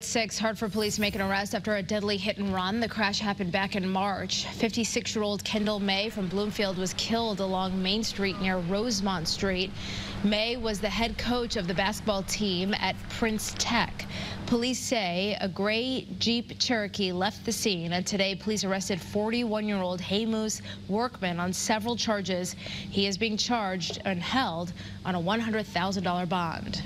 Six Hartford police make an arrest after a deadly hit and run. The crash happened back in March. 56-year-old Kendall May from Bloomfield was killed along Main Street near Rosemont Street. May was the head coach of the basketball team at Prince Tech. Police say a gray Jeep Cherokee left the scene, and today police arrested 41-year-old Haymus Workman on several charges. He is being charged and held on a $100,000 bond.